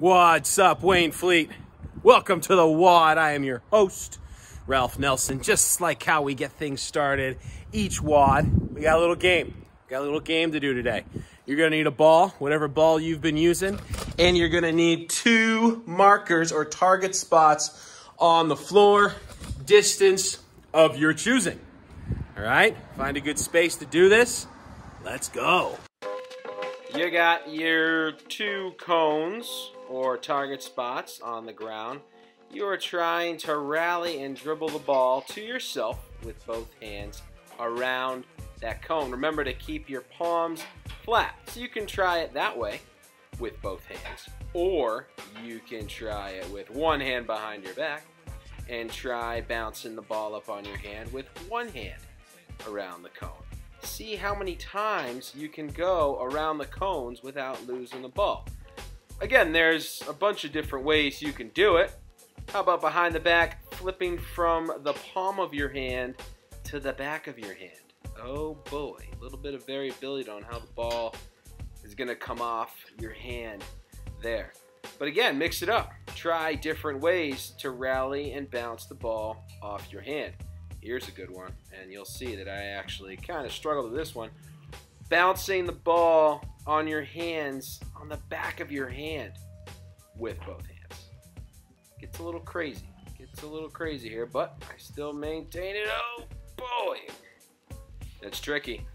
What's up, Wayne Fleet? Welcome to the WOD. I am your host, Ralph Nelson. Just like how we get things started each WOD, we got a little game. Got a little game to do today. You're gonna need a ball, whatever ball you've been using, and you're gonna need two markers or target spots on the floor, distance of your choosing. All right, find a good space to do this. Let's go. You got your two cones or target spots on the ground. You are trying to rally and dribble the ball to yourself with both hands around that cone. Remember to keep your palms flat. So you can try it that way with both hands. Or you can try it with one hand behind your back and try bouncing the ball up on your hand with one hand around the cone. See how many times you can go around the cones without losing the ball. Again, there's a bunch of different ways you can do it. How about behind the back, flipping from the palm of your hand to the back of your hand? Oh boy, a little bit of variability on how the ball is going to come off your hand there. But again, mix it up. Try different ways to rally and bounce the ball off your hand. Here's a good one, and you'll see that I actually kind of struggled with this one. Bouncing the ball on your hands, on the back of your hand, with both hands. Gets a little crazy. Gets a little crazy here, but I still maintain it. Oh boy! That's tricky.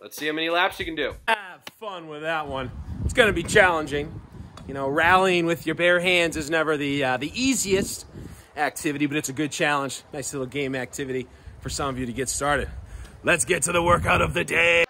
Let's see how many laps you can do. Have fun with that one. It's going to be challenging. You know, rallying with your bare hands is never the uh, the easiest activity, but it's a good challenge. Nice little game activity for some of you to get started. Let's get to the workout of the day.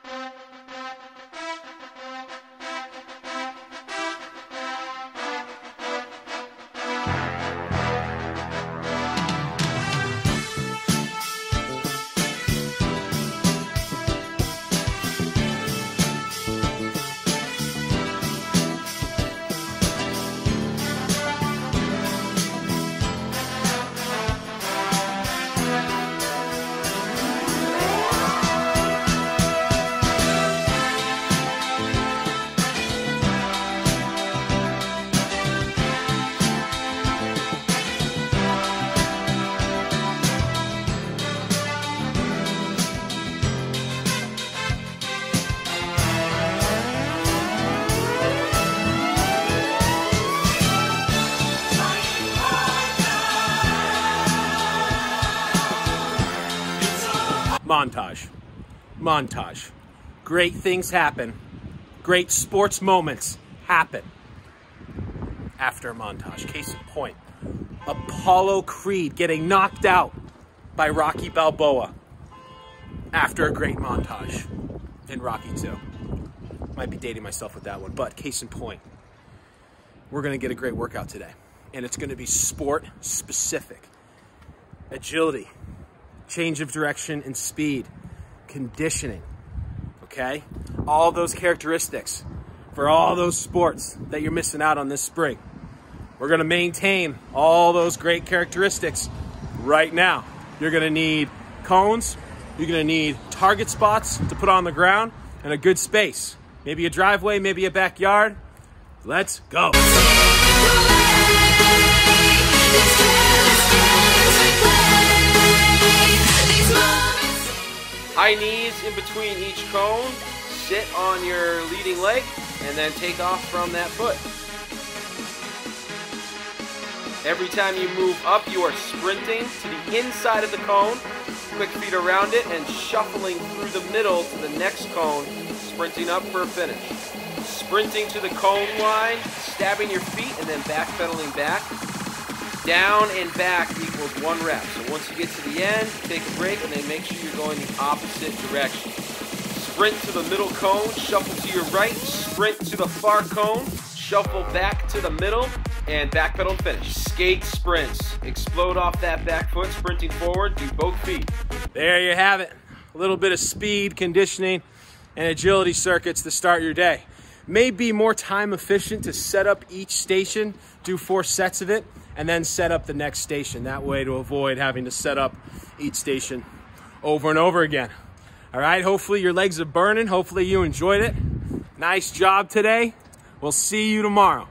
Montage. Montage. Great things happen. Great sports moments happen after a montage. Case in point, Apollo Creed getting knocked out by Rocky Balboa after a great montage in Rocky 2. Might be dating myself with that one, but case in point, we're going to get a great workout today. And it's going to be sport specific. Agility, change of direction and speed, conditioning, okay? All those characteristics for all those sports that you're missing out on this spring. We're gonna maintain all those great characteristics right now. You're gonna need cones, you're gonna need target spots to put on the ground, and a good space. Maybe a driveway, maybe a backyard. Let's go. High knees in between each cone. Sit on your leading leg and then take off from that foot. Every time you move up, you are sprinting to the inside of the cone, quick feet around it, and shuffling through the middle to the next cone, sprinting up for a finish. Sprinting to the cone line, stabbing your feet, and then backpedaling back down and back equals one rep. So once you get to the end, take a break and then make sure you're going the opposite direction. Sprint to the middle cone, shuffle to your right, sprint to the far cone, shuffle back to the middle, and back pedal and finish. Skate sprints. Explode off that back foot, sprinting forward, do both feet. There you have it. A little bit of speed, conditioning, and agility circuits to start your day. May be more time efficient to set up each station, do four sets of it, and then set up the next station. That way to avoid having to set up each station over and over again. All right, hopefully your legs are burning. Hopefully you enjoyed it. Nice job today. We'll see you tomorrow.